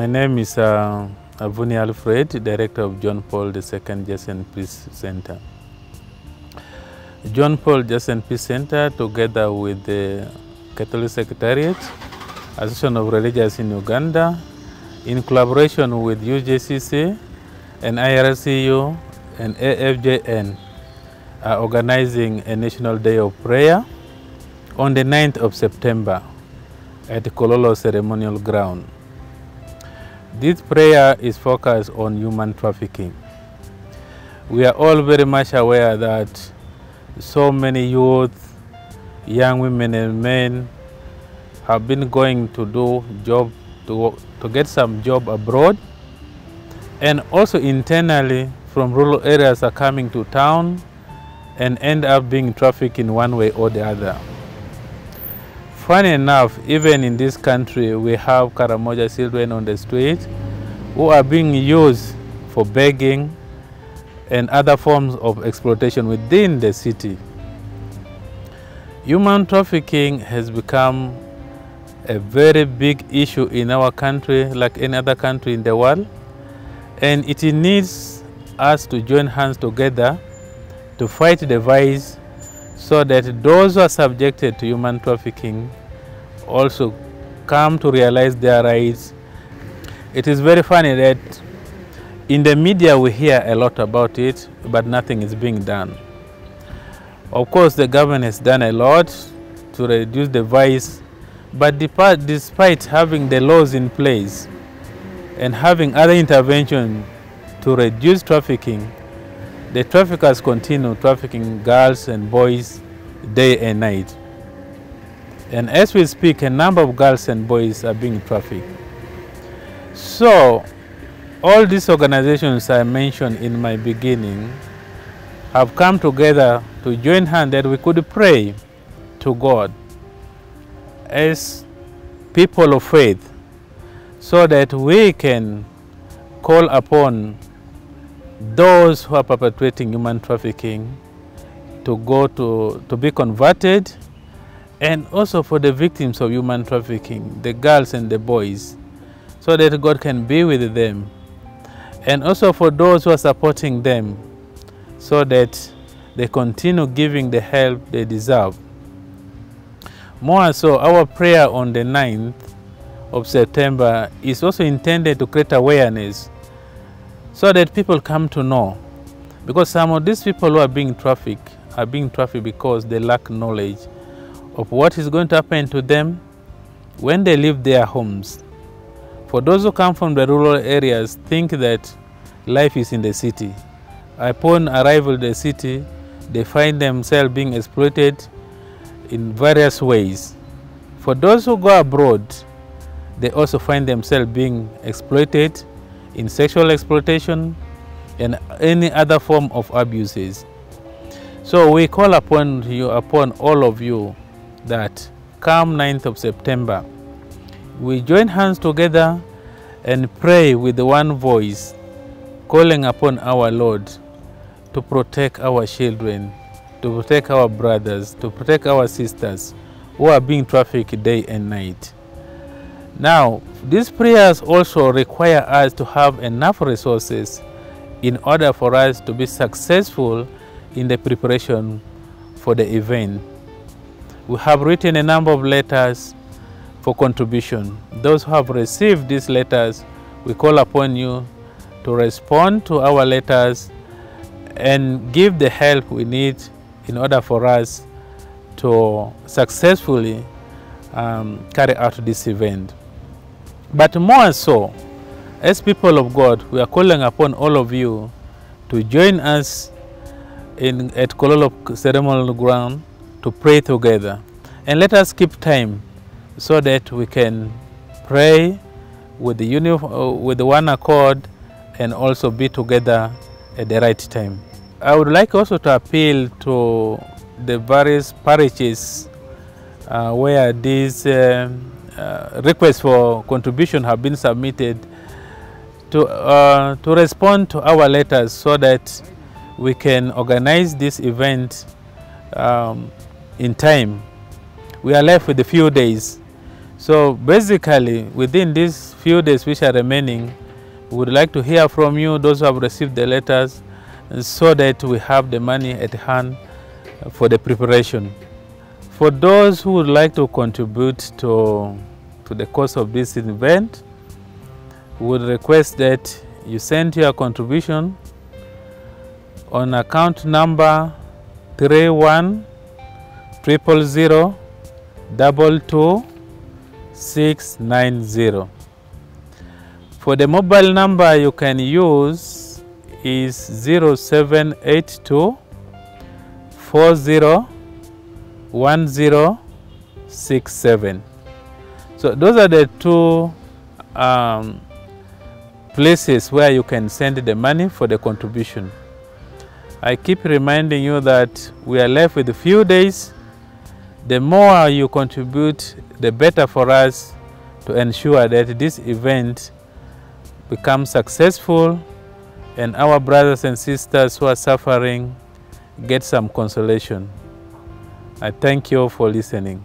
My name is uh, Avuni Alfred, Director of John Paul II Justice and Peace Center. John Paul Justice and Peace Center, together with the Catholic Secretariat, Association of Religious in Uganda, in collaboration with UJCC and IRCU and AFJN, are organizing a National Day of Prayer on the 9th of September at Kololo Ceremonial Ground. This prayer is focused on human trafficking. We are all very much aware that so many youth, young women and men have been going to do job to, to get some job abroad and also internally from rural areas are coming to town and end up being trafficked in one way or the other. Funny enough, even in this country, we have Karamoja children on the street who are being used for begging and other forms of exploitation within the city. Human trafficking has become a very big issue in our country, like any other country in the world, and it needs us to join hands together to fight the vice so that those who are subjected to human trafficking also come to realize their rights. It is very funny that in the media we hear a lot about it, but nothing is being done. Of course, the government has done a lot to reduce the vice, but despite having the laws in place and having other intervention to reduce trafficking, the traffickers continue trafficking girls and boys day and night. And as we speak, a number of girls and boys are being trafficked. So, all these organizations I mentioned in my beginning have come together to join hands that we could pray to God as people of faith so that we can call upon those who are perpetrating human trafficking to go to, to be converted and also for the victims of human trafficking, the girls and the boys, so that God can be with them. And also for those who are supporting them, so that they continue giving the help they deserve. More so, our prayer on the 9th of September is also intended to create awareness so that people come to know. Because some of these people who are being trafficked are being trafficked because they lack knowledge of what is going to happen to them when they leave their homes. For those who come from the rural areas, think that life is in the city. Upon arrival in the city, they find themselves being exploited in various ways. For those who go abroad, they also find themselves being exploited in sexual exploitation and any other form of abuses. So we call upon you, upon all of you, that come 9th of September, we join hands together and pray with one voice, calling upon our Lord to protect our children, to protect our brothers, to protect our sisters who are being trafficked day and night. Now, these prayers also require us to have enough resources in order for us to be successful in the preparation for the event. We have written a number of letters for contribution. Those who have received these letters, we call upon you to respond to our letters and give the help we need in order for us to successfully um, carry out this event. But more so, as people of God, we are calling upon all of you to join us in, at Kololo Ceremonial Ground to pray together. And let us keep time so that we can pray with the, uni with one accord and also be together at the right time. I would like also to appeal to the various parishes uh, where these uh, uh, requests for contribution have been submitted to, uh, to respond to our letters so that we can organize this event um, in time. We are left with a few days. So basically, within these few days which are remaining, we would like to hear from you, those who have received the letters, so that we have the money at hand for the preparation. For those who would like to contribute to, to the cost of this event, we would request that you send your contribution on account number 31 triple zero double two six nine zero. For the mobile number you can use is 0782 40 1067. So those are the two um, places where you can send the money for the contribution. I keep reminding you that we are left with a few days. The more you contribute, the better for us to ensure that this event becomes successful and our brothers and sisters who are suffering get some consolation. I thank you for listening.